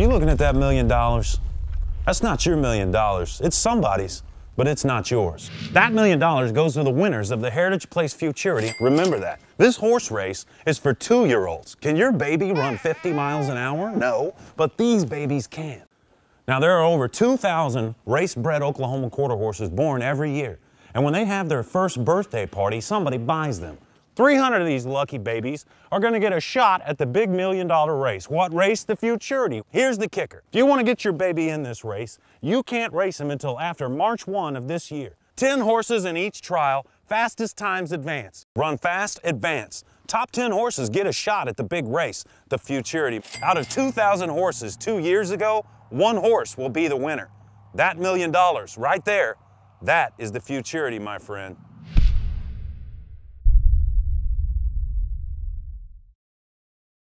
you looking at that million dollars? That's not your million dollars. It's somebody's, but it's not yours. That million dollars goes to the winners of the Heritage Place Futurity. Remember that. This horse race is for two-year-olds. Can your baby run 50 miles an hour? No, but these babies can. Now, there are over 2,000 race-bred Oklahoma quarter horses born every year. And when they have their first birthday party, somebody buys them. 300 of these lucky babies are going to get a shot at the big million dollar race. What race? The Futurity. Here's the kicker. If you want to get your baby in this race, you can't race him until after March 1 of this year. 10 horses in each trial, fastest times advance. Run fast, advance. Top 10 horses get a shot at the big race, the Futurity. Out of 2,000 horses two years ago, one horse will be the winner. That million dollars right there, that is the Futurity, my friend.